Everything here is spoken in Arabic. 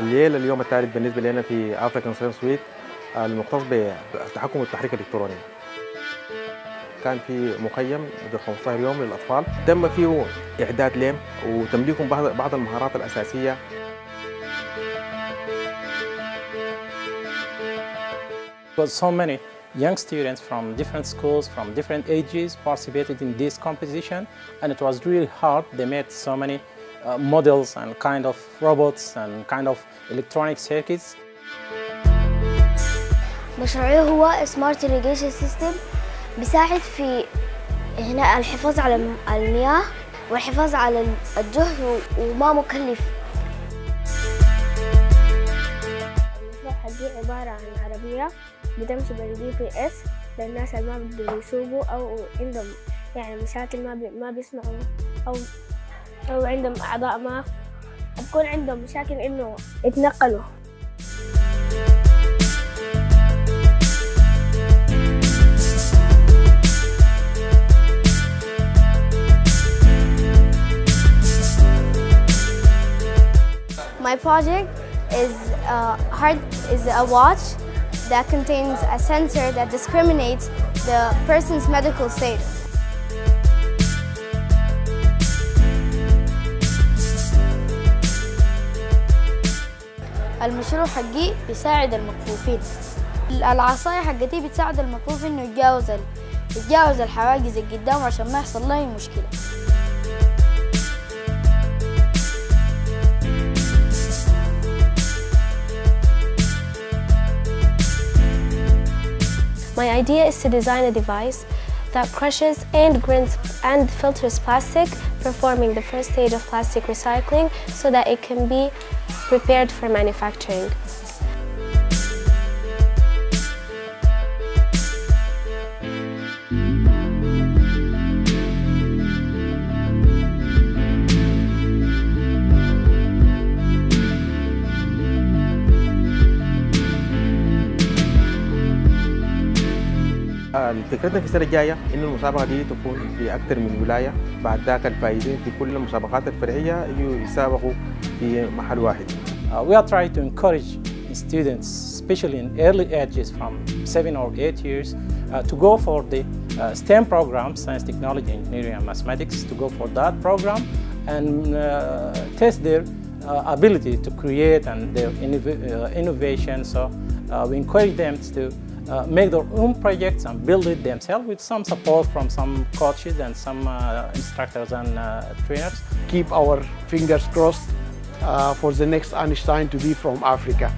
الليلة اليوم الثالث بالنسبة لنا في African Science Week المختص بالتحكم بالتحريك الإلكتروني. كان في مخيم مدة 15 يوم للأطفال. تم فيه إعداد لهم وتمليكهم بعض المهارات الأساسية. Was so many young students from different schools, from different ages participated in this competition and it was really hard. They made so many uh, models and kind of robots and kind of electronic circuits. مشروعي هو smart irrigation system بيساعد في هنا الحفاظ على المياه والحفاظ على الجهد وما مكلف المشروع حقي عبارة عن عربية بتمشي بال GPS للناس اللي ما بيقدروا يسوقوا أو عندهم يعني مشاكل ما بي ما بيسمعوا أو أو عندهم أعضاء ما بكون عندهم مشاكل إنه يتنقلوا My project is uh, hard is a watch that contains a sensor that discriminates the person's medical state. المشروع حقي بيساعد المكفوفين العصاية حقتي بتساعد المكفوف إنه يتجاوز. يتجاوز الحواجز اللي قدامه عشان ما يحصل له مشكلة My idea is to design a device that crushes and grinds and filters plastic, performing the first stage of plastic recycling so that it can be prepared for manufacturing. فكرتنا في السنة الجايه ان المسابقه دي تكون في أكثر من ولايه بعد ذاك الفائزين في كل المسابقات الفرعيه يسابقوا في محل واحد. Uh, we are trying to encourage students, especially in early ages from seven or eight years, uh, to go for the uh, STEM program, science, technology, engineering, and mathematics, to go for that program and uh, test their uh, ability to create and their innov uh, innovation. So uh, we encourage them to uh, make their own projects and build it themselves with some support from some coaches and some uh, instructors and uh, trainers. keep our fingers crossed uh, for the next Einstein to be from Africa.